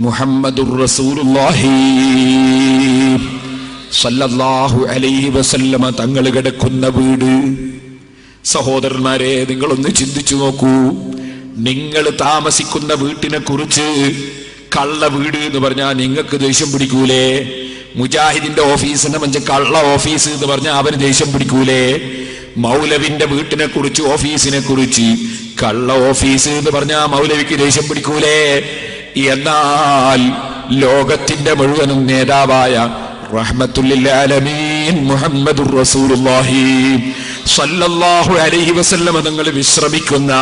മുഹമ്മദുർ റസൂലുള്ളാഹി. സല്ലല്ലാഹു അലൈഹി വസല്ലമ തങ്ങൾ കിടക്കുന്ന വീട്. സഹോദരന്മാരെ നിങ്ങളൊന്ന് ചിന്തിച്ചു നോക്കൂ. നിങ്ങൾ താമസിക്കുന്ന വീട്ടിനെ കുറിച്ച് കള്ള വീട് എന്ന് പറഞ്ഞാൽ നിങ്ങൾക്ക് ദേഷ്യം പിടിക്കൂലേ? മുജാഹിദിന്റെ ഓഫീസിനെ മഞ്ച കള്ള ഓഫീസ് എന്ന് പറഞ്ഞാൽ അവന് ദേഷ്യം പിടിക്കൂലേ? മൗലവിന്റെ വീട്ടിനെ കുറിച്ച് ഓഫീസിനെ കുറിച്ച് കള്ള ഓഫീസ് എന്ന് പറഞ്ഞാൽ മൗലവിക്ക് ദേഷ്യം പിടിക്കൂലേ? എന്നാൽ ലോകത്തിന്റെ മുഴുവനും നേതാവായ റഹ്മത്തുല്ലാലമീൻ റസൂലുള്ളാഹി അലൈഹി വസല്ലമ വിശ്രമിക്കുന്ന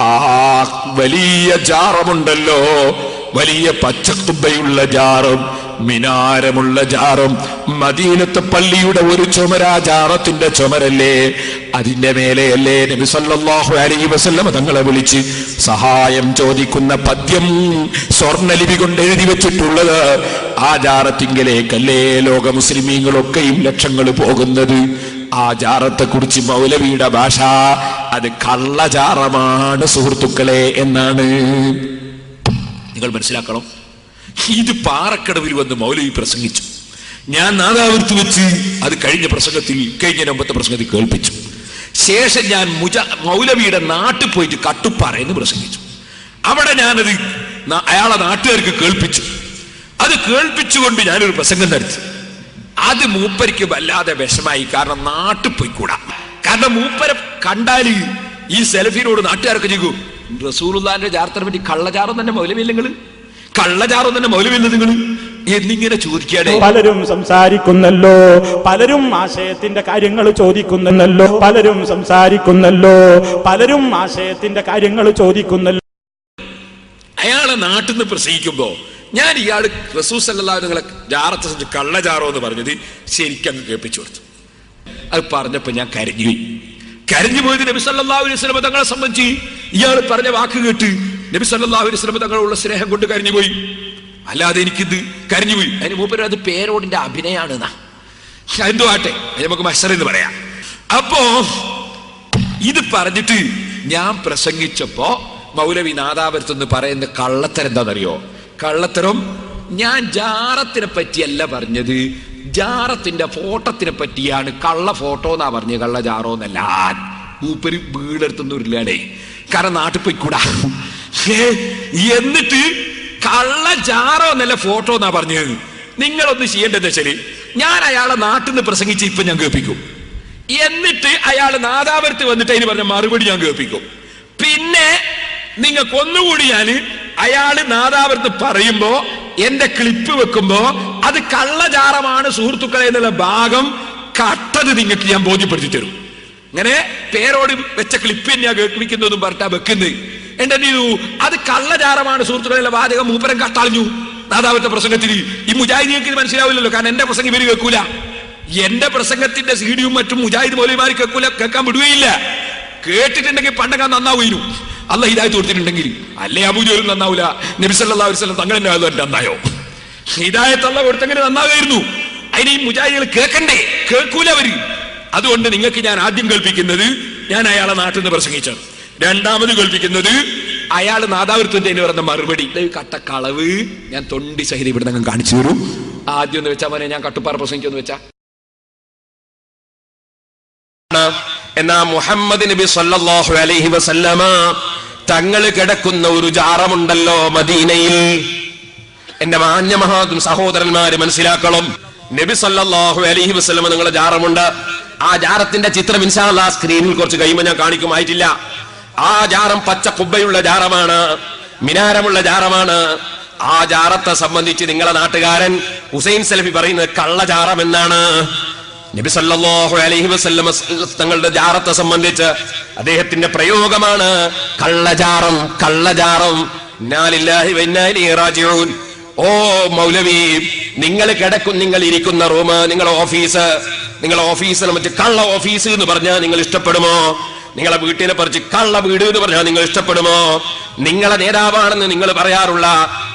ആ വലിയ ജാറമുണ്ടല്ലോ. വലിയ പച്ചക്കുബയുള്ള ജാറും മിനാരമുള്ള ജാറും മദീനത്തെ പള്ളിയുടെ ഒരു ചുമര ജാറത്തിന്റെ ചുമരല്ലേ? അതിന്റെ മേലെയല്ലേ നബി സല്ലല്ലാഹു അലൈഹി വസല്ലമ തങ്ങളെ വിളിച്ച് സഹായം ചോദിക്കുന്ന പദ്യം സ്വർണലിപി കൊണ്ട് എഴുതി വെച്ചിട്ടുള്ളത്. ആ ജാറത്തിങ്കലേക്കല്ലേ ലോക മുസ്ലിമീങ്ങളൊക്കെയും ലക്ഷങ്ങൾ പോകുന്നത്? ആ ജാറത്തെ കുറിച്ച് മൗലവിയുടെ ഭാഷ അത് കള്ളജാറമാണ് സുഹൃത്തുക്കളെ എന്നാണ്. നിങ്ങൾ മനസ്സിലാക്കണം. ഇത് പാറക്കടവിൽ വന്ന് മൗലവി പ്രസംഗിച്ചു. ഞാൻ നാദാവൃത്തി വെച്ച് അത് കഴിഞ്ഞ പ്രസംഗത്തിൽ കഴിഞ്ഞ ഒമ്പത്തെ പ്രസംഗത്തിൽ കേൾപ്പിച്ചു. ശേഷം ഞാൻ മുജ മൗലവിയുടെ നാട്ടിൽ പോയിട്ട് കട്ടുപ്പാറ എന്ന് പ്രസംഗിച്ചു. അവിടെ ഞാനത് അയാളെ നാട്ടുകാർക്ക് കേൾപ്പിച്ചു. അത് കേൾപ്പിച്ചുകൊണ്ട് ഞാനൊരു പ്രസംഗം നടത്തി. അത് മൂപ്പരിക്ക് വല്ലാതെ വിഷമായി. കാരണം നാട്ടിൽ പോയിക്കൂടാ. കാരണം മൂപ്പരെ കണ്ടാൽ ഈ സെൽഫിനോട് നാട്ടുകാരൊക്കെ ചോദിക്കൂ റസൂലുള്ളാന്റെ ചാർത്തിനെ പറ്റി കള്ളചാറും തന്നെ മൗലവില്ല നിങ്ങൾ? കള്ളചാറും തന്നെ മൗലമില്ല നിങ്ങൾ? എന്നിങ്ങനെ ചോദിക്കാടെ പലരും സംസാരിക്കുന്നല്ലോ പലരും ആശയത്തിന്റെ കാര്യങ്ങൾ ചോദിക്കുന്നല്ലോ പലരും സംസാരിക്കുന്നല്ലോ പലരും ആശയത്തിന്റെ കാര്യങ്ങൾ ചോദിക്കുന്നല്ലോ. അയാളെ നാട്ടിൽ നിന്ന് പ്രസംഗിക്കുമ്പോ ഞാൻ ഇയാൾ റസൂസ് അല്ലാതെ നിങ്ങളെ ജാറത്തെ കള്ളചാറോ എന്ന് പറഞ്ഞത് ശരിക്കും അങ്ങ് കേൾപ്പിച്ചു കൊടുത്തു. അത് പറഞ്ഞപ്പോ ഞാൻ കരഞ്ഞുപോയി. കരഞ്ഞു പോയത് നബി സല്ലല്ലാഹു അലൈഹി വസല്ലം തങ്ങളെ സംബന്ധിച്ച് ഇയാൾ പറഞ്ഞ വാക്ക് കേട്ട് നബി സല്ലല്ലാഹു അലൈഹി വസല്ലം തങ്ങളുള്ള സ്നേഹം കൊണ്ട് കരഞ്ഞു പോയി. അല്ലാതെ എനിക്കിത് കരഞ്ഞു പോയി. അതിന് മൂപ്പര് അത് പേരോടിന്റെ അഭിനയാണ് എന്തോ ആട്ടെ? നമുക്ക് മഷർ എന്ന് പറയാം. അപ്പോ ഇത് പറഞ്ഞിട്ട് ഞാൻ പ്രസംഗിച്ചപ്പോ മൗലവി നാദാപുരത്ത് പറയുന്ന കള്ളത്തരം എന്താണെന്നറിയോ? കള്ളത്തരം ഞാൻ ജാറത്തിനെ പറ്റിയല്ല പറഞ്ഞത്. ജാറത്തിന്റെ ഫോട്ടത്തിനെ പറ്റിയാണ് കള്ള ഫോട്ടോ എന്നാ പറഞ്ഞ കള്ള ജാറോ എന്നല്ല. മൂപ്പര് വീടെടുത്തൊന്നും ഇല്ലാടേ കാരണം നാട്ടിൽ പോയിക്കൂടാ എന്നിട്ട് കള്ള ജാറോ എന്നല്ല ഫോട്ടോ എന്നാ പറഞ്ഞത് നിങ്ങളൊന്ന് ചെയ്യേണ്ടത് ശരി ഞാൻ അയാളെ നാട്ടിൽ നിന്ന് പ്രസംഗിച്ച് ഇപ്പൊ ഞാൻ കേൾപ്പിക്കും. എന്നിട്ട് അയാൾ നാദാപുരത്ത് വന്നിട്ട് അതിന് പറഞ്ഞ മറുപടി ഞാൻ കേൾപ്പിക്കും. പിന്നെ നിങ്ങൾക്ക് ഒന്നുകൂടി ഞാൻ അയാൾ നാദാപുരത്ത് പറയുമ്പോ എന്റെ ക്ലിപ്പ് വെക്കുമ്പോ അത് കള്ളജാറമാണ് സുഹൃത്തുക്കളെ എന്നുള്ള ഭാഗം കട്ടത് നിങ്ങൾക്ക് ഞാൻ ബോധ്യപ്പെടുത്തി തരും. ഇങ്ങനെ പേരോട് വെച്ച ക്ലിപ്പ് ഞാൻ വെക്കുന്നതും പറഞ്ഞാ വെക്കുന്നത്. എന്റെ ചെയ്തു അത് കള്ളജാറമാണ് സുഹൃത്തുക്കളെ വാചകം മൂപ്പരം കട്ടാളിഞ്ഞു. നാദാവത്തെ പ്രസംഗത്തിൽ ഈ മുജാഹിദിയൊക്കെ ഇത് മനസ്സിലാവില്ലല്ലോ കാരണം എന്റെ പ്രസംഗം ഇവർ വെക്കൂല എന്റെ പ്രസംഗത്തിന്റെ സീഡിയും മറ്റും മുജാഹിദ് മൗലിമാർ കേൾക്കൂല കേൾക്കാൻ വിടുകയില്ല. കേട്ടിട്ടുണ്ടെങ്കിൽ പണ്ടൊക്കെ നന്നാവുന്നു അല്ല ഹിദായത്ത് കൊടുത്തിട്ടുണ്ടെങ്കിൽ അല്ലേ അബൂജോലും നന്നാവൂല? നബി സല്ലല്ലാഹു അലൈഹി വസല്ലം തങ്ങൾ ആയതുകൊണ്ട് നന്നായോ ഹിദായത്ത് അല്ല കൊടുത്തെങ്കിൽ നന്നാകായിരുന്നു. അതിന് ഈ മുജാഹിദികൾ കേൾക്കണ്ടേ? കേൾക്കൂല അവർ. അതുകൊണ്ട് നിങ്ങൾക്ക് ഞാൻ ആദ്യം കേൾപ്പിക്കുന്നത് ഞാൻ അയാളെ നാട്ടിൽ നിന്ന് പ്രസംഗിച്ചാണ്. രണ്ടാമത് കേൾപ്പിക്കുന്നത് അയാൾ നാദാവൃത്തിന്റെ പറഞ്ഞ മറുപടി. കട്ടക്കളവ്. ഞാൻ തൊണ്ടി സഹിതം ഇവിടെ നിങ്ങൾ കാണിച്ചു തരും. ആദ്യം എന്ന് വെച്ചാൽ മോനെ ഞാൻ കട്ടുപ്പാറ പ്രസംഗിക്കുമെന്ന് വെച്ചാ. എന്നാ മുഹമ്മദ് നബി സല്ലല്ലാഹു അലൈഹി വസല്ലമ തങ്ങൾ കിടക്കുന്ന ഒരു ജാറമുണ്ടല്ലോ മദീനയിൽ. എന്റെ മാന്യ മഹാതും സഹോദരന്മാര് മനസ്സിലാക്കണം. നബി സല്ലല്ലാഹു അലൈഹി വസല്ലമ നിങ്ങളെ ജാറമുണ്ട്. ആ ജാറത്തിന്റെ ചിത്രം ഇൻഷാല്ല സ്ക്രീനിൽ കുറച്ച് കഴിയുമ്പോൾ ഞാൻ കാണിക്കുമായിട്ടില്ല ആ ജാറം പച്ച കുബ്ബയുള്ള ജാറമാണ്. മിനാരമുള്ള ജാറമാണ്. ആ ജാറത്തെ സംബന്ധിച്ച് നിങ്ങളെ നാട്ടുകാരൻ ഹുസൈൻ സലഫി പറയുന്നത് കള്ളജാറം എന്നാണ് നബി സല്ലല്ലാഹു അലൈഹി വസല്ലമ തങ്ങളുടെ ജാറത്തെ സംബന്ധിച്ച് അദ്ദേഹത്തിന്റെ പ്രയോഗമാണ് കള്ളജാറം കള്ളജാറം. ഓ മൗലവി നിങ്ങൾ കിടക്കും നിങ്ങൾ ഇരിക്കുന്ന റൂം നിങ്ങളെ ഓഫീസ് നിങ്ങളെ ഓഫീസിനെ മറ്റ് കള്ള ഓഫീസ് എന്ന് പറഞ്ഞാൽ നിങ്ങൾ ഇഷ്ടപ്പെടുമോ? നിങ്ങളെ വീട്ടിനെ പറിച്ച് കള്ള വീട് എന്ന് പറഞ്ഞാൽ നിങ്ങൾ ഇഷ്ടപ്പെടുമോ? നിങ്ങളെ നേതാവാണെന്ന് നിങ്ങൾ പറയാറുള്ള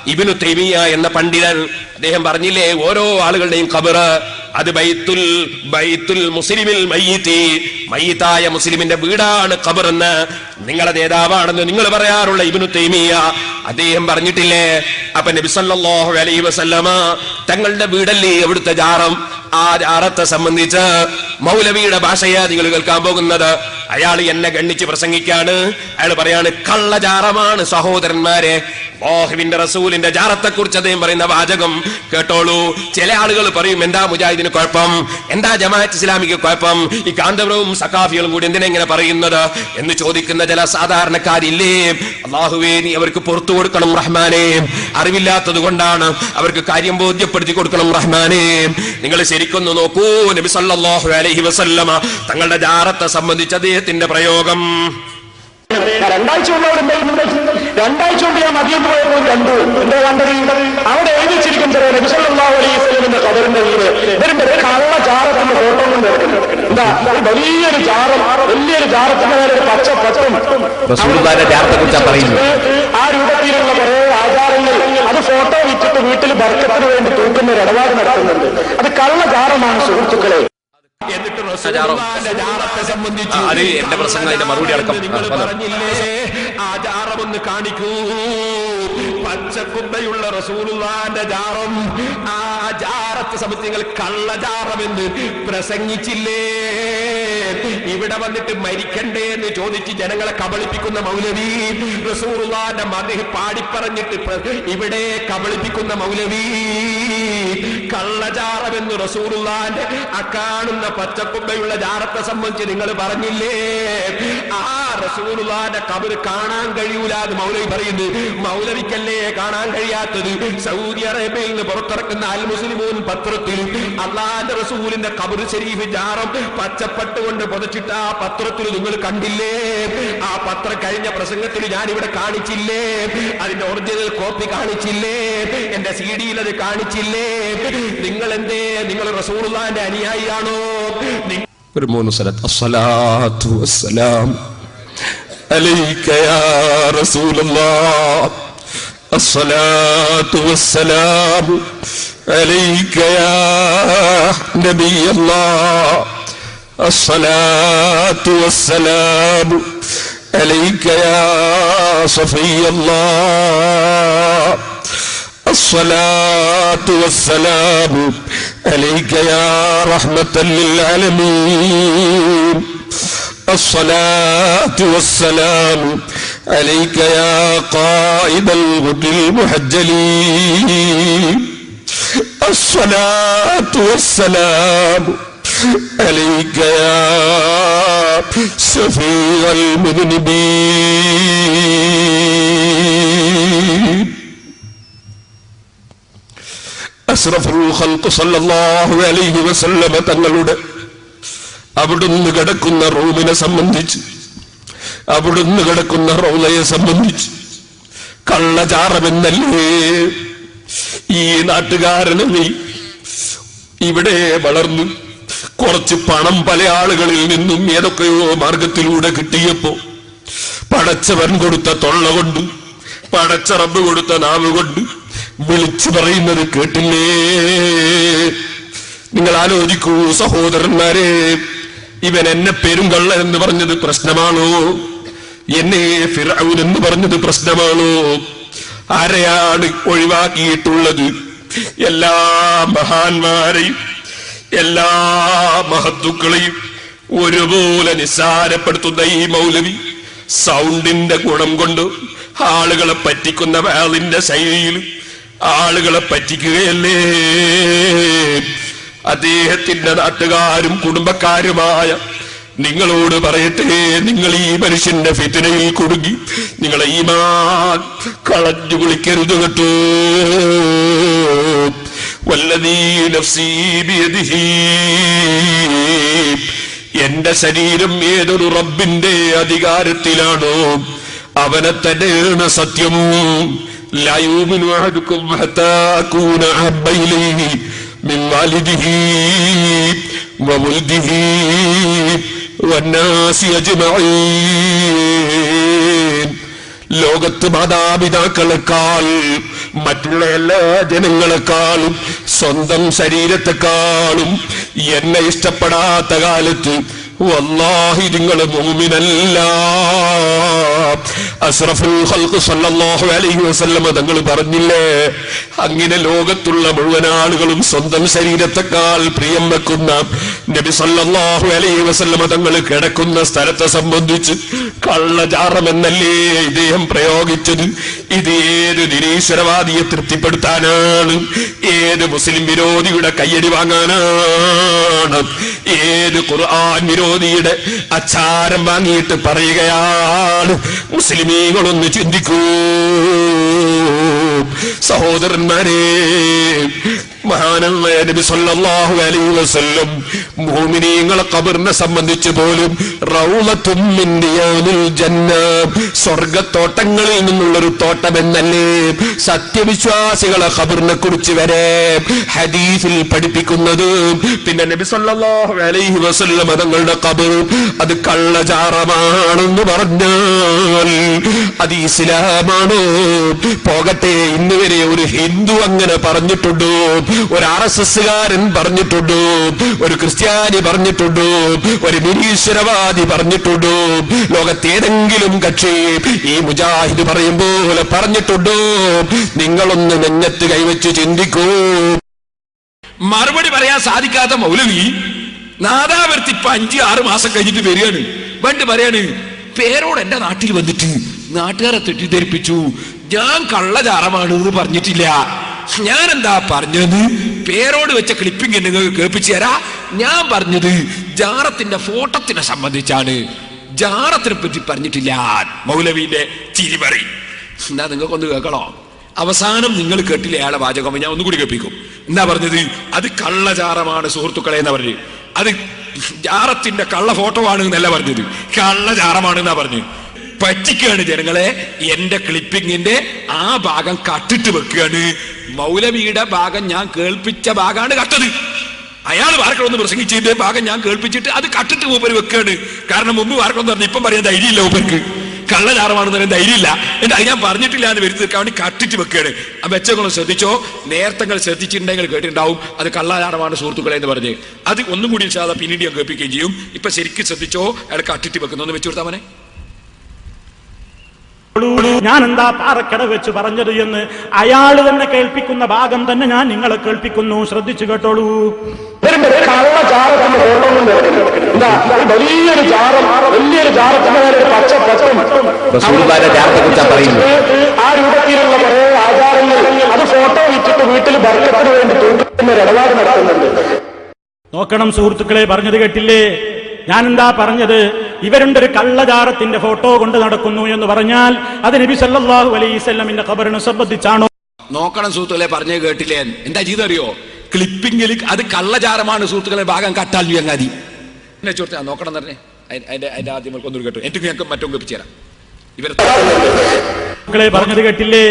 ഇബിനു തെമിയ എന്ന പണ്ഡിതൻ അദ്ദേഹം പറഞ്ഞില്ലേ ഓരോ ആളുകളുടെയും കബറ് അത് ബൈത്തുൽ ബൈത്തുൽ മുസ്ലിമിൽ മയ്യത്തി. മയ്യത്തായ മുസ്ലിമിന്റെ വീടാണ് ഖബർ എന്ന് നിങ്ങളെ നേതാവാണെന്ന് നിങ്ങൾ പറയാറുള്ള ഇബ്നു തൈമിയ അദ്ദേഹം പറഞ്ഞിട്ടില്ലേ അപ്പൊ നബി സല്ലല്ലാഹു അലൈഹി വസല്ലമ തങ്ങളുടെ വീടല്ലേ അവിടുത്തെ ജാറം? ആ ജാറത്തെ സംബന്ധിച്ച് മൗലവിയുടെ ഭാഷയാ നിങ്ങൾ കേൾക്കാൻ പോകുന്നത്. അയാൾ എന്നെ ഗണ്ണിച്ച് പ്രസംഗിക്കാണ്. അയാൾ പറയാണ് കള്ളജാറമാണ് സഹോദരന്മാരെ. ഓഹുവിന്റെ റസൂലിന്റെ ജാറത്തെ കുറിച്ച് അദ്ദേഹം പറയുന്ന വാചകം കേട്ടോളൂ. ചില ആളുകൾ പറയും എന്താ മുജാഹിദിന് കുഴപ്പം? എന്താ ജമാഅത്ത് ഇസ്ലാമിക്ക് കുഴപ്പം? ഈ കാന്തപുരവും സഖാഫികളും കൂടി എന്തിനാ ഇങ്ങനെ പറയുന്നത്? എന്ന് ചോദിക്കുന്ന ചില സാധാരണക്കാരില്ലേ അള്ളാഹുവേ നീ അവർക്ക് പുറത്തു കൊടുക്കണം റഹ്മാനെ. അറിവില്ലാത്തത് കൊണ്ടാണ് അവർക്ക് കാര്യം ബോധ്യപ്പെടുത്തി കൊടുക്കണം റഹ്മാനെ. നിങ്ങൾ ശരിക്കൊന്ന് നോക്കൂ നബി സല്ലല്ലാഹു അലൈഹി വസല്ലമ തങ്ങളുടെ ജാറത്തെ സംബന്ധിച്ച് അദ്ദേഹത്തിന്റെ പ്രയോഗം. രണ്ടാഴ്ച രണ്ടാഴ്ച കൊണ്ട് ഞാൻ മതിയം പോയപ്പോൾ കണ്ടു എന്താ കണ്ടത് അവിടെ എഴുതി വെച്ചിരിക്കും ചെറിയ നബിസല്ലാഹു അലൈഹി സ്വലമിന്റെ കബറിന്റെ വീട്. ഇവരുടെ കള്ള ജാറത്തിന്റെ ഫോട്ടോ കൊണ്ട് വെക്കുന്നത്. എന്താ വലിയൊരു ജാറം വലിയൊരു ജാറത്തിന്റെ മേലെ ഒരു പച്ച പച്ചം റസൂലുള്ളാഹിന്റെ ജാറത്തെക്കുറിച്ചാ ആ രൂപത്തിലുള്ള കുറെ ആചാരങ്ങൾ അത് ഫോട്ടോ വിറ്റിട്ട് വീട്ടിൽ ബർക്കത്തിന് വേണ്ടി തൂക്കുന്ന ഒരു ഇടപാട് നടത്തുന്നുണ്ട്. അത് കള്ള ജാറമാണ് സുഹൃത്തുക്കളെ. എന്നിട്ട് ജാറത്തെ സംബന്ധിച്ച്. അത് എന്റെ പ്രസംഗം, അതിന്റെ മറുപടി അടക്കം. നിങ്ങൾ. പറഞ്ഞില്ലേ? ആ ജാറമൊന്ന് കാണിക്കൂ. പച്ചക്കുമ്പയുള്ള റസൂലുള്ളാന്റെ ജാറം. ആ ജാറത്തെ സംബന്ധിച്ച് നിങ്ങൾ കള്ളജാറമെന്ന് പ്രസംഗിച്ചില്ലേ? ഇവിടെ വന്നിട്ട് മരിക്കണ്ടേ എന്ന് ചോദിച്ച് ജനങ്ങളെ കബളിപ്പിക്കുന്ന മൗലവി. റസൂലുള്ളാന്റെ മതി പാടിപ്പറഞ്ഞിട്ട് ഇവിടെ കബളിപ്പിക്കുന്ന മൗലവി. കള്ളജാറമെന്ന് റസൂറുള്ളാന്റെ ആ കാണുന്ന പച്ചക്കുമ്പയുള്ള ജാറത്തെ സംബന്ധിച്ച് നിങ്ങൾ പറഞ്ഞില്ലേ? ആ റസൂറുള്ളാന്റെ കബർ കാണാൻ കഴിയൂല എന്ന് മൗലവി പറയുന്നു. മൗലവിക്കല്ലേ കാണാൻ കഴിയാത്തത്? സൗദി അറേബ്യയിൽ നിന്ന് പുറത്തിറക്കുന്ന അൽ മുസ്ലിമൂൻ പത്രത്തിൽ അള്ളാന്റെ റസൂലിന്റെ കബർ ശരീഫ് ജാറം പച്ചപ്പട്ടുകൊണ്ട് പുതച്ചിട്ട് ആ പത്രത്തിൽ നിങ്ങൾ കണ്ടില്ലേ? ആ പത്രം കഴിഞ്ഞ പ്രസംഗത്തിൽ ഞാൻ ഇവിടെ കാണിച്ചില്ലേ? അതിന്റെ ഒറിജിനൽ കോപ്പി കാണിച്ചില്ലേ? എന്റെ സി ഡിയിൽ അത് കാണിച്ചില്ലേ? നിങ്ങൾ എന്തേ നിങ്ങൾ റസൂലുള്ളാന്റെ അനുയായിയാണോ നിങ്ങൾ ഒരു മൂന്ന് സ്ഥലത്ത് അസ്സലാത്തു വസ്സലാം عليك يا رسول الله الصلاة والسلام عليك يا نبي الله الصلاة والسلام عليك يا صفي الله الصلاة والسلام عليك يا رحمة للعالمين. الصلاة والسلام عليك يا قائد الغد المحجلين. الصلاة والسلام عليك يا شفيع المذنبين. വസല്ലമ തങ്ങളുടെ അവിടുന്ന് കിടക്കുന്ന റൂമിനെ സംബന്ധിച്ച് അവിടുന്ന് കിടക്കുന്ന റൗലയെ സംബന്ധിച്ച് കള്ളചാറമെന്നല്ലേ? ഈ നാട്ടുകാരന് നീ ഇവിടെ വളർന്നു കുറച്ച് പണം പല ആളുകളിൽ നിന്നും ഏതൊക്കെയോ മാർഗത്തിലൂടെ കിട്ടിയപ്പോ പടച്ചവൻ കൊടുത്ത തൊള്ള കൊണ്ട് പടച്ചറബ് കൊടുത്ത നാവ് കൊണ്ട് വിളിച്ചു പറയുന്നത് കേട്ടില്ലേ? നിങ്ങൾ ആലോചിക്കൂ സഹോദരന്മാരെ ഇവൻ എന്നെ പെരുങ്കള്ള എന്ന് പറഞ്ഞത് പ്രശ്നമാണോ? എന്നെ ഫിറൌൻ എന്ന് പറഞ്ഞത് പ്രശ്നമാണോ? ആരെയാണ് ഒഴിവാക്കിയിട്ടുള്ളത്? എല്ലാ മഹാന്മാരെയും എല്ലാ മഹത്തുക്കളെയും ഒരുപോലെ നിസ്സാരപ്പെടുത്തുന്ന ഈ മൗലവി സൗണ്ടിന്റെ ഗുണം കൊണ്ട് ആളുകളെ പറ്റിക്കുന്ന വേളിന്റെ ശൈലിയിൽ ആളുകളെ പറ്റിക്കുകയല്ലേ? അദ്ദേഹത്തിന്റെ നാട്ടുകാരും കുടുംബക്കാരുമായ നിങ്ങളോട് പറയട്ടെ നിങ്ങൾ ഈ മനുഷ്യന്റെ ഫിത്തിനയിൽ കുടുങ്ങി നിങ്ങളെ ഈ മാ കളഞ്ഞു കുളിക്കരുത് കേട്ടോ. എന്റെ ശരീരം ഏതൊരു റബ്ബിന്റെ അധികാരത്തിലാണോ? അവനെ തന്നെയാണ് സത്യം. لا يؤمن أحدكم حتى أكون أحب إليه من والده وولده والناس أجمعين ലോകത്ത് മാതാപിതാക്കളെക്കാൾ മറ്റുള്ള എല്ലാ ജനങ്ങളെക്കാളും സ്വന്തം ശരീരത്തെക്കാളും എന്നെ ഇഷ്ടപ്പെടാത്ത കാലത്ത് വല്ലാഹി നിങ്ങൾ മോമിനല്ല അസ്റഫുൽ ഹൽക്ക് സല്ലല്ലാഹു അലൈഹി വസല്ലമ തങ്ങൾ പറഞ്ഞില്ലേ? അങ്ങനെ ലോകത്തുള്ള മുഴുവൻ ആളുകളും സ്വന്തം ശരീരത്തെക്കാൾ പ്രിയം വെക്കുന്ന നബി സല്ലല്ലാഹു അലൈഹി വസല്ലമ തങ്ങൾ കിടക്കുന്ന സ്ഥലത്തെ സംബന്ധിച്ച് കള്ളചാറമെന്നല്ലേ ഇദ്ദേഹം പ്രയോഗിച്ചത്? ഇത് ഏത് നിരീശ്വരവാദിയെ തൃപ്തിപ്പെടുത്താനാണ്? ഏത് മുസ്ലിം വിരോധിയുടെ കയ്യടി വാങ്ങാനാണ്? ഏത് ഖുർആൻ വിരോധിയുടെ അച്ചാരം വാങ്ങിയിട്ട് പറയുകയാണ്? മുസ്ലിമീകളൊന്ന് ചിന്തിക്കൂ. സഹോദരന്മാരെ മഹാനായ നബി സല്ലല്ലാഹു അലൈഹി വസല്ലം. മുഅ്മിനീങ്ങളെ ഖബറിനെ സംബന്ധിച്ച് പോലും റൗളത്തും മിൻ റിയാദിൽ ജന്ന സ്വർഗത്തോട്ടങ്ങളിൽ നിന്നുള്ളൊരു തോട്ടം എന്നല്ലേ സത്യവിശ്വാസികളെ ഖബറിനെ കുറിച്ച് വരെ ഹദീസിൽ പഠിപ്പിക്കുന്നത്. പിന്നെ നബി സല്ലല്ലാഹു അലൈഹി വസല്ലം തങ്ങളുടെ ഖബർ അത് കള്ളചാറമാണെന്ന് പറഞ്ഞാൽ അത് ഇസ്ലാമാണ്. പോകട്ടെ ഇന്ന് വരെ ഒരു ഹിന്ദു അങ്ങനെ പറഞ്ഞിട്ടുണ്ടോ? ഒരു ആർ എസ് എസ്സുകാരൻ പറഞ്ഞിട്ടുണ്ട്. ഒരു ക്രിസ്ത്യാനി പറഞ്ഞിട്ടുണ്ട്. ഒരു നിരീശ്വരവാദി പറഞ്ഞിട്ടുണ്ട്. ലോകത്തേതെങ്കിലും കക്ഷി ഈ മുജാഹിദ് പറയുമ്പോൾ പറഞ്ഞിട്ടുണ്ടോ. നിങ്ങളൊന്ന് നെഞ്ഞത്ത് കൈവച്ച് ചിന്തിക്കൂ. മറുപടി പറയാൻ സാധിക്കാത്ത മൗലവി നാദാവർത്തി ഇപ്പൊ അഞ്ച് ആറ് മാസം കഴിഞ്ഞിട്ട് വരികയാണ്. പണ്ട് പറയാണ് പേരോട് എന്റെ നാട്ടിൽ വന്നിട്ട് നാട്ടുകാരെ തെറ്റിദ്ധരിപ്പിച്ചു. ഞാൻ കള്ളചാറമാണ് എന്ന് പറഞ്ഞിട്ടില്ല. ഞാൻ എന്താ പറഞ്ഞത്? പേരോട് വെച്ച ക്ലിപ്പിംഗ് നിങ്ങൾ കേൾപ്പിച്ചു തരാ. ഞാൻ പറഞ്ഞത് ജാറത്തിന്റെ ഫോട്ടത്തിനെ സംബന്ധിച്ചാണ്. ജാറത്തിനെ പറ്റി പറഞ്ഞിട്ടില്ല. മൗലവിന്റെ ചിരിപറി എന്താ നിങ്ങൾക്കൊന്ന് കേൾക്കണോ? അവസാനം നിങ്ങൾ കേട്ടില്ല അയാളെ വാചകം ഞാൻ ഒന്നുകൂടി കേൾപ്പിക്കും. എന്താ പറഞ്ഞത്? അത് കള്ളചാറമാണ് സുഹൃത്തുക്കളെ എന്നാ പറഞ്ഞത്. അത് ജാറത്തിന്റെ കള്ള ഫോട്ടോ ആണ് എന്നല്ല പറഞ്ഞത്. കള്ളചാറമാണ് എന്നാ പറഞ്ഞത്. പറ്റിക്കാണ് ജനങ്ങളെ. എന്റെ ക്ലിപ്പിങ്ങിന്റെ ആ ഭാഗം കട്ടിട്ട് വെക്കുകയാണ്. മൗലവിയുടെ ഭാഗം ഞാൻ കേൾപ്പിച്ച ഭാഗമാണ് കട്ടത്. അയാൾ വാർക്കളൊന്ന് പ്രസംഗിച്ചതിന്റെ ഭാഗം ഞാൻ കേൾപ്പിച്ചിട്ട് അത് കട്ടിട്ട് മൂപ്പര് വെക്കുകയാണ്. കാരണം മുമ്പ് വാർക്കളെന്ന് പറഞ്ഞു ഇപ്പം പറയാൻ ധൈര്യമില്ല മൂപ്പർക്ക് കള്ളചാറമാണെന്ന് പറയാൻ ധൈര്യമില്ല. എന്നിട്ട് അത് ഞാൻ പറഞ്ഞിട്ടില്ല എന്ന് വരുത്തി തീർക്കാൻ വേണ്ടി കട്ടിട്ട് വെക്കുകയാണ്. ആ വെച്ചങ്ങൾ ശ്രദ്ധിച്ചോ? നേരത്തങ്ങൾ ശ്രദ്ധിച്ചിട്ടുണ്ടെങ്കിൽ കേട്ടിട്ടുണ്ടാവും. അത് കള്ളചാറമാണ് സുഹൃത്തുക്കളെ എന്ന് പറഞ്ഞ്. അത് ഒന്നും കൂടി സാധാ പിന്നീട് ഞാൻ കേൾപ്പിക്കുകയും ചെയ്യും. ഇപ്പൊ ശരിക്കും ശ്രദ്ധിച്ചോ? അയാൾ കട്ടിട്ട് വെക്കുന്നു. ഒന്ന് വെച്ചു കൊടുത്താൽ ഞാൻ എന്താ പാറക്കട വെച്ച് പറഞ്ഞത് എന്ന് അയാൾ തന്നെ കേൾപ്പിക്കുന്ന ഭാഗം തന്നെ ഞാൻ നിങ്ങളെ കേൾപ്പിക്കുന്നു. ശ്രദ്ധിച്ചു കേട്ടോളൂ. വലിയൊരു ജാറം വലിയൊരു ജാറത്തിന്റെ പച്ച ആ രൂപത്തിലുള്ള കുറെ ആചാരങ്ങൾ. അത് ഫോട്ടോ വീട്ടിൽ ബർക്കത്തിന് വേണ്ടി തൂക്കുന്ന ഒരു ഇടപാട് നടത്തുന്നുണ്ട് നോക്കണം സുഹൃത്തുക്കളെ പറഞ്ഞത് കേട്ടില്ലേ? ഞാൻ എന്താ പറഞ്ഞത് ഇവരുണ്ടൊരു കള്ളജാറത്തിന്റെ ഫോട്ടോ കൊണ്ട് നടക്കുന്നു എന്ന് പറഞ്ഞാൽ അത് നബി സല്ലാഹു അലൈസ്മിന്റെ ഖബറിനെ സംബന്ധിച്ചാണോ? നോക്കണം സുഹൃത്തുക്കളെ പറഞ്ഞു കേട്ടില്ലേ? എന്താ ചെയ്തറിയോ ക്ലിപ്പിംഗിൽ അത് കള്ളചാരമാണ് സുഹൃത്തുക്കളെ ഭാഗം കട്ടാൽ ചങ്ങാതി എന്നെ ചോദിച്ചാ നോക്കണം തന്നെ. അതിന്റെ അതിന്റെ ആദ്യം ഒന്നുകൂടി കേട്ടു. എനിക്ക് ഞങ്ങൾക്ക് മറ്റും കേൾപ്പിച്ചു ഇവർ ഇവരെ പറഞ്ഞത് കേട്ടില്ലേ?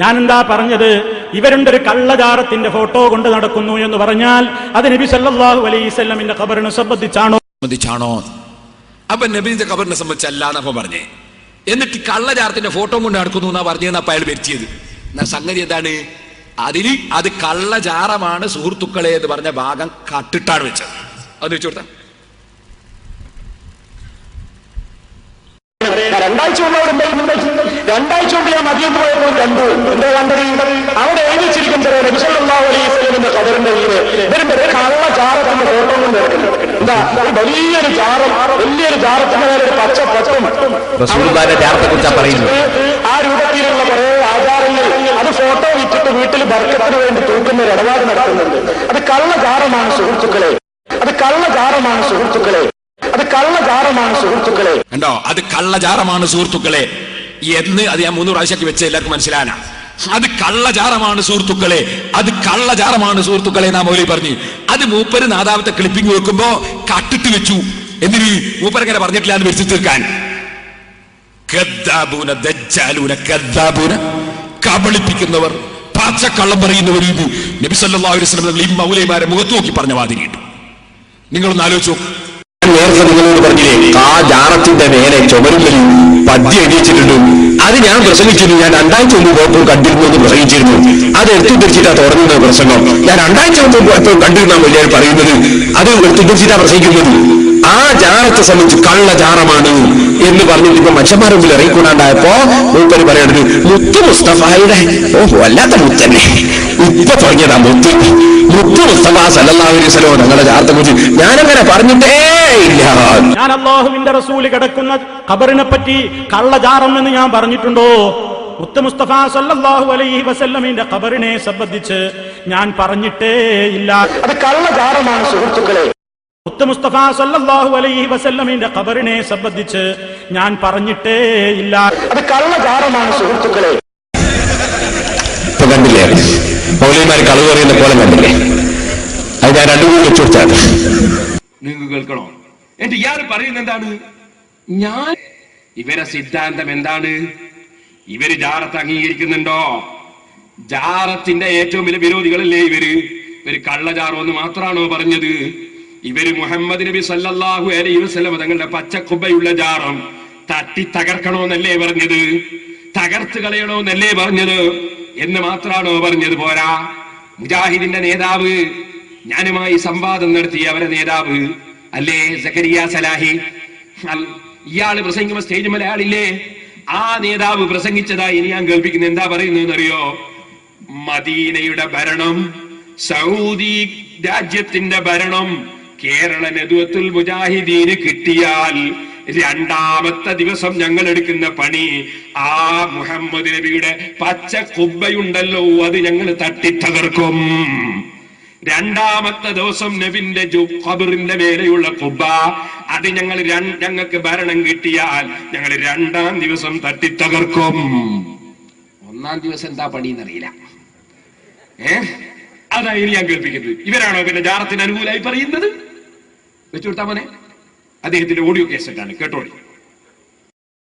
ഞാൻ എന്താ പറഞ്ഞത്? ഇവരുണ്ട് ഒരു കള്ളജാറത്തിന്റെ ഫോട്ടോ കൊണ്ട് നടക്കുന്നു എന്ന് പറഞ്ഞാൽ അത് നബി സല്ലാഹു അലൈസ്മിന്റെ ഖബറിനെ സംബന്ധിച്ചാണോ? സംബന്ധിച്ചാണോ? അപ്പൊ നബീന്റെ ഖബറിനെ സംബന്ധിച്ചല്ല എന്നപ്പോ പറഞ്ഞേ. എന്നിട്ട് കള്ളചാരത്തിന്റെ ഫോട്ടോ കൊണ്ട് നടക്കുന്നു എന്നാ പറഞ്ഞതെന്ന് അപ്പൊ അയാൾ വരുത്തിയത് എന്നാ സംഗതി എന്താണ്? അതിൽ അത് കള്ളചാരമാണ് സുഹൃത്തുക്കളെ എന്ന് പറഞ്ഞ ഭാഗം കട്ടിട്ടാണ് വെച്ചത്. അത് വെച്ചു കൊടുത്ത. രണ്ടാഴ്ച രണ്ടാഴ്ച കൊണ്ട് ഞാൻ മതിയെന്ന് പോയപ്പോൾ കണ്ടു. എന്താ കണ്ടത്? അവിടെ എഴുതി ജാറത്തിന്റെ ഫോട്ടോ കൊണ്ട് നടക്കുന്നു. എന്താ വലിയൊരു ജാറം വലിയൊരു ജാറത്തിന്റെ മേലെ ഒരു പച്ച. ആ രൂപത്തിലുള്ള കുറെ ആചാരങ്ങൾ അത് ഫോട്ടോ വിറ്റിട്ട് വീട്ടിൽ ബർക്കത്തിന് വേണ്ടി തൂക്കുന്ന ഒരു ഇടപാട് നടത്തുന്നുണ്ട് അത് കള്ള ജാറമാണ് സുഹൃത്തുക്കളെ. അത് കള്ള ജാറമാണ് സുഹൃത്തുക്കളെ. അത് കള്ള ജാറമാണ് സുഹൃത്തുക്കളെ. കണ്ടോ? അത് കള്ളചാരമാണ് സുഹൃത്തുക്കളെ. എന്ന് അത് ഞാൻ മൂന്ന് പ്രാവശ്യമാക്കി വെച്ച എല്ലാവർക്കും മനസ്സിലാനാ. അത് കള്ളചാരമാണ് സുഹൃത്തുക്കളെ. അത് കള്ളചാരമാണ് സുഹൃത്തുക്കളെ നാം മൗലി പറഞ്ഞു. അത് മൂപ്പര് നാദാവത്തെ ക്ലിപ്പിംഗ് വെക്കുമ്പോ കട്ടിട്ട് വെച്ചു. എന്തിന് മൂപ്പരങ്ങനെ പറഞ്ഞിട്ടില്ല എന്ന് വെച്ച് തീർക്കാൻ. കബളിപ്പിക്കുന്നവർ പച്ചക്കള്ളം പറയുന്നവർ ഇത്. നബി സല്ലല്ലാഹു അലൈഹി സ്വലം ഈ മൗലൈമാരെ മുഖത്ത് നോക്കി പറഞ്ഞ വാതിരിയിട്ടു നിങ്ങളൊന്ന് ആലോചിച്ചു. നേരത്തെ നിങ്ങളോട് പറഞ്ഞില്ലേ ആ ജാറത്തിന്റെ മേലെ ചുമരുമ്പിൽ പദ്യ എഴുതിച്ചിട്ടുണ്ട് അത് ഞാൻ പ്രസംഗിച്ചിരുന്നു. ഞാൻ രണ്ടാഴ്ച മുമ്പ് പോയപ്പോൾ കണ്ടിരുന്നു എന്ന് പ്രസംഗിച്ചിരുന്നു. അത് എടുത്തു തിരിച്ചിട്ടാ തുടങ്ങുന്ന പ്രസംഗം. ഞാൻ രണ്ടാഴ്ച മുമ്പ് പോയപ്പോൾ കണ്ടിരുന്ന വലിയ പറയുന്നത്. അത് എടുത്തു തിരിച്ചിട്ടാ പ്രസംഗിക്കുന്നത്. ആ ജാറത്തെ സംബന്ധിച്ച് കള്ള ജാറമാണ് എന്ന് പറഞ്ഞിട്ട് ഇപ്പൊ മനുഷ്യന്മാരുടെ മുമ്പിൽ ഇറങ്ങിക്കൂടാണ്ടായപ്പോ മൂപ്പര് പറയണത് മുത്ത് മുസ്തഫായുടെ ഓ വല്ലാത്ത മുത്തന്നെ. ഇപ്പൊ തുടങ്ങിയതാ മുത്ത്. മുത്ത് മുസ്തഫ സല്ലല്ലാഹു അലൈഹി വസല്ലം ഞങ്ങളുടെ ജാറത്തെ കുറിച്ച് ഞാനങ്ങനെ പറഞ്ഞിട്ടേ ഇല്ല. ഞാൻ അള്ളാഹുവിന്റെ റസൂൽ കിടക്കുന്ന ഖബറിനെ പറ്റി കള്ളജാറം എന്ന് ഞാൻ പറഞ്ഞിട്ടുണ്ടോ? മുത്ത് മുസ്തഫ സല്ലല്ലാഹു അലൈഹി വസല്ലമിന്റെ ഖബറിനെ സംബന്ധിച്ച് ഞാൻ പറഞ്ഞിട്ടേ ഇല്ല. അത് കള്ളജാറമാണ് സുഹൃത്തുക്കളെ. മുസ്തഫ സല്ലല്ലാഹു അലൈഹി വസല്ലമിന്റെ ഖബറിനെ സംബന്ധിച്ച് ഞാൻ പറഞ്ഞിട്ടേ ഇല്ല. അത് കള്ളജാറമാണ് സുഹൃത്തുക്കളെ. ഇപ്പൊ കണ്ടില്ലേ? മൗലിമാർ കളവ് പറയുന്ന പോലെ കണ്ടില്ലേ? അത് ഞാൻ രണ്ടു കൂടി വെച്ചു കൊടുത്താണ്. നിങ്ങൾക്ക് കേൾക്കണോ? എന്നിട്ട് ഇയാൾ പറയുന്ന എന്താണ്? ഞാൻ ഇവരെ സിദ്ധാന്തം എന്താണ്? ഇവർ ജാറത്ത് അംഗീകരിക്കുന്നുണ്ടോ? ജാറത്തിന്റെ ഏറ്റവും വലിയ വിരോധികളല്ലേ ഇവർ? ഇവർ കള്ളജാറോ എന്ന് മാത്രമാണോ പറഞ്ഞത്? ഇവർ മുഹമ്മദ് നബി സല്ലാഹു അലൈ വസ്ലം തങ്ങളുടെ പച്ചക്കുബയുള്ള ജാറം തട്ടി തകർക്കണോന്നല്ലേ പറഞ്ഞത്? തകർത്ത് കളയണോന്നല്ലേ പറഞ്ഞത്? എന്ന് മാത്രമാണോ പറഞ്ഞത് പോരാ? മുജാഹിദിന്റെ നേതാവ് ഞാനുമായി സംവാദം നടത്തിയ അവരെ നേതാവ് അല്ലേ സക്കരിയ സലാഹി? ഇയാൾ പ്രസംഗിക്കുമ്പോ സ്റ്റേജ് മലയാളില്ലേ? ആ നേതാവ് പ്രസംഗിച്ചതായി ഇനി ഞാൻ കേൾപ്പിക്കുന്നത്. എന്താ പറയുന്നതെന്ന് അറിയോ മദീനയുടെ ഭരണം സൗദി രാജ്യത്തിന്റെ ഭരണം കേരള നെതുവത്തുൽ മുജാഹിദീന് കിട്ടിയാൽ രണ്ടാമത്തെ ദിവസം ഞങ്ങൾ എടുക്കുന്ന പണി ആ മുഹമ്മദ് നബിയുടെ പച്ച കുബ്ബയുണ്ടല്ലോ അത് ഞങ്ങൾ തട്ടിത്തകർക്കും. രണ്ടാമത്തെ ദിവസം നബിന്റെ ഖബറിന്റെ മേലെയുള്ള കുബ്ബ അത് ഞങ്ങൾ ഞങ്ങൾക്ക് ഭരണം കിട്ടിയാൽ ഞങ്ങൾ രണ്ടാം ദിവസം തട്ടിത്തകർക്കും. ഒന്നാം ദിവസം എന്താ പണിയെന്നറിയില്ല. ഏ? അതാ ഇനി ഞാൻ കേൾപ്പിക്കുന്നത്. ഇവരാണോ പിന്നെ ജാറത്തിന് അനുകൂലമായി പറയുന്നത്? വെച്ചു കൊടുത്താ മോനെ? അദ്ദേഹത്തിന്റെ ഓഡിയോ കേസറ്റാണ്. കേട്ടോളി.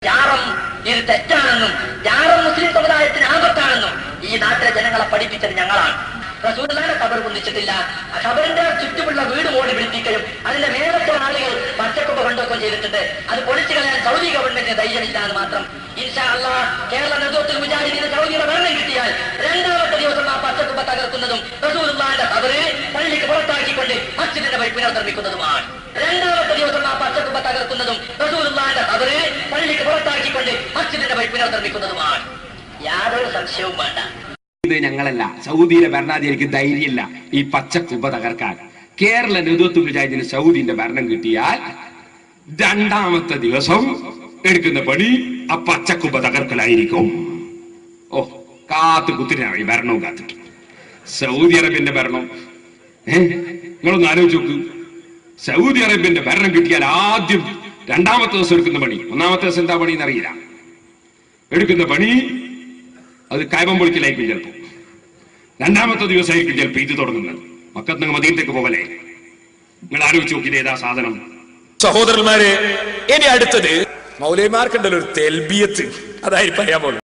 ജാറം ഇത് തെറ്റാണെന്നും ജാറം മുസ്ലിം സമുദായത്തിന് ആപത്താണെന്നും ഈ നാട്ടിലെ ജനങ്ങളെ പഠിപ്പിച്ചത് ഞങ്ങളാണ്. റസൂലുള്ളാഹിനെ ഖബർ കുന്നിച്ചിട്ടില്ല ഖബറിന്റെ ചുറ്റുമുള്ള വീട് ഓടി പിടിപ്പിക്കുകയും അതിന്റെ മേലത്തെ ആളുകൾ കൊണ്ടുവെക്കുകയും ചെയ്തിട്ടുണ്ട്. അത് പൊളിച്ചു കളയാൻ സൗദി ഗവൺമെന്റിന് ധൈര്യമില്ലാതെ മാത്രം. ഇൻഷാ അള്ളാ കേരള നേതൃത്വത്തിൽ മുജാഹിദീന് സൗദിയുടെ ഭരണം കിട്ടിയാൽ രണ്ടാമത്തെ ദിവസം ആ പച്ചക്കുമ്പ തകർക്കുന്നതും റസൂലുള്ളാഹിന്റെ അവരെ പള്ളിക്ക് പുറത്താക്കിക്കൊണ്ട് മസ്ജിദിന്റെ വൈപ്പിനർ നിർമ്മിക്കുന്നതുമാണ് രണ്ടാമത്തെ ദിവസം ആ പച്ചക്കുമ്പ തകർക്കുന്നതും റസൂലുള്ളാഹിന്റെ അവരെ പള്ളിക്ക് പുറത്താക്കിക്കൊണ്ട് മസ്ജിദിന്റെ വൈപ്പിനർ നിർമ്മിക്കുന്നതുമാണ് യാതൊരു സംശയവും വേണ്ട. ഇത് ഞങ്ങളല്ല. സൗദിയിലെ ഭരണാധികാരിക്ക് ധൈര്യമില്ല ഈ പച്ചക്കുമ്പ തകർക്കാൻ. കേരള നേതൃത്വം വിചാരിച്ചതിന് സൗദിന്റെ ഭരണം കിട്ടിയാൽ രണ്ടാമത്തെ ദിവസം എടുക്കുന്ന പണി ആ പച്ചക്കുമ്പ തകർക്കലായിരിക്കും. ഓ കാത്തു കുത്തിരി ഭരണവും കാത്തിട്ട്. സൗദി അറേബ്യന്റെ ഭരണം. ഏ നിങ്ങളൊന്ന് ആലോചിച്ച് നോക്കൂ. സൗദി അറേബ്യന്റെ ഭരണം കിട്ടിയാൽ ആദ്യം രണ്ടാമത്തെ ദിവസം എടുക്കുന്ന പണി. ഒന്നാമത്തെ ദിവസം എന്താ പണി എന്നറിയില്ല എടുക്കുന്ന പണി അത് കായബം പൊളിക്കലായിരിക്കും ചിലപ്പോ. രണ്ടാമത്തെ ദിവസമായിരിക്കും ചിലപ്പോ ഇത് തുടങ്ങുന്നത്. മക്കത്ത് നിങ്ങൾ മദീനത്തേക്ക് പോകലേ നിങ്ങൾ ആലോചിച്ച് നോക്കിയത് ഏതാ സാധനം. സഹോദരന്മാരെ ഇനി അടുത്തത് മൗലൈമാർക്കുണ്ടല്ലോ ഒരു തെൽബിയത്ത്. അതായി പോകുന്നത്.